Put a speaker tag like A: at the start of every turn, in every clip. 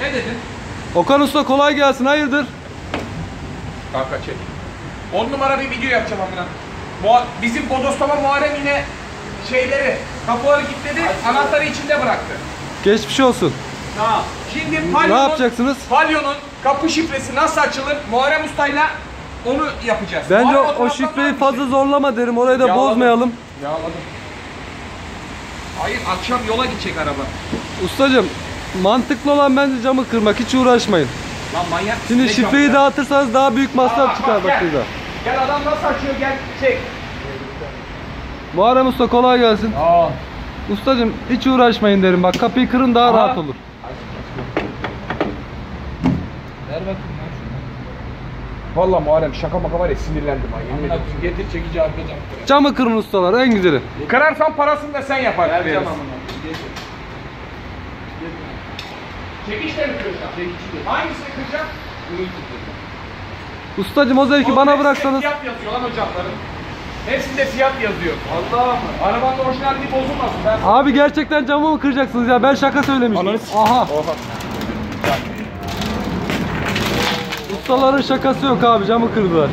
A: Ne dedin?
B: Okan Usta kolay gelsin hayırdır?
A: Kanka çek. 10 numara bir video yapacağım amına. Muha- bizim Bodoslama Muharrem yine şeyleri, kapıları kilitledi, anahtarı içinde bıraktı.
B: Geçmiş olsun.
A: Tamam. Şimdi
B: Ne
A: Palyon'un,
B: yapacaksınız?
A: Palyon'un kapı şifresi nasıl açılır? Muharrem Usta'yla onu yapacağız.
B: Bence
A: Muharrem
B: o, o şifreyi fazla zorlama derim. Orayı da
A: Yağladım.
B: bozmayalım.
A: Şey. Yağladım. Hayır akşam yola gidecek araba.
B: Ustacım mantıklı olan bence camı kırmak. Hiç uğraşmayın.
A: Lan manyak.
B: Şimdi şifreyi dağıtırsanız daha büyük
A: Aa,
B: masraf
A: bak,
B: çıkar
A: gel.
B: başınıza.
A: Gel adam nasıl açıyor gel çek.
B: Muharrem Usta kolay gelsin.
A: Aa.
B: Ustacım hiç uğraşmayın derim. Bak kapıyı kırın daha
A: Aha.
B: rahat olur.
A: Ver bakayım lan şunu. Valla Muharrem şaka maka var ya sinirlendim ha yemin ederim. Getir çekici arka cam.
B: Camı kırın ustalar en güzeli.
A: Kırarsan parasını da sen yapar.
C: Vereceğim
A: veririz. Çekiçle mi kıracaksın? Çekiçle. Hangisini kıracaksın? Bunu.
B: Ustacım o zevki
A: Oğlum
B: bana bıraksanız.
A: Fiyat yazıyor lan o camların. Hepsinde fiyat yazıyor.
C: Allah mı?
A: Arabanın orijinalliği bozulmasın. Ben
B: Abi gerçekten camı mı kıracaksınız ya? Ben şaka söylemiştim.
A: Ananı
B: Aha.
A: Oha.
B: Ustaların şakası yok abi camı kırdılar.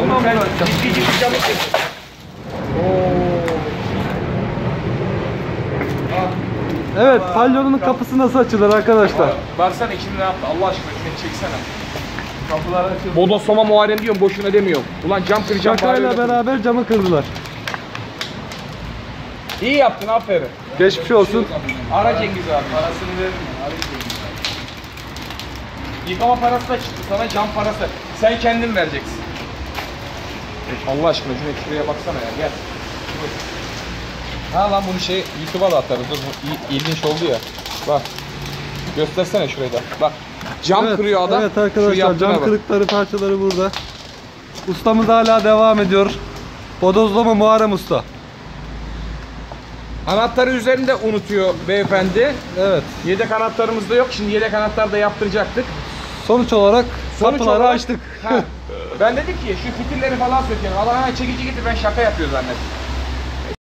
A: Oğlum ben ciddi ciddi camı kırdım.
B: Evet palyonun kapısı nasıl açılır arkadaşlar?
A: Baksana içinde ne yaptı Allah aşkına şunu çeksene. Kapılar açıldı. Bodoslama Muharrem diyorum boşuna demiyorum. Ulan cam kıracağım.
B: Şakayla beraber camı kırdılar.
A: İyi yaptın aferin.
B: Geçmiş olsun.
A: Ara Cengiz abi.
C: Parasını verin mi? Arayın Cengiz abi.
A: Yıkama parası da çıktı sana cam parası. Sen kendin vereceksin. Allah aşkına şuna şuraya baksana ya gel. Ha lan bunu şey YouTube'a da atarız. Dur bu il- ilginç oldu ya. Bak. Göstersene şurayı da. Bak. Cam
B: evet,
A: kırıyor adam.
B: Evet arkadaşlar cam
A: bak.
B: kırıkları parçaları burada. Ustamız hala devam ediyor. Bodozlama Muharrem Usta.
A: Anahtarı üzerinde unutuyor beyefendi.
B: Evet.
A: Yedek anahtarımız da yok. Şimdi yedek anahtar da yaptıracaktık.
B: Sonuç olarak
A: Sonuç
B: kapıları
A: olarak-
B: açtık.
A: Ha. ben dedim ki şu fitilleri falan sökelim. Allah çekici getir ben şaka yapıyor zannettim.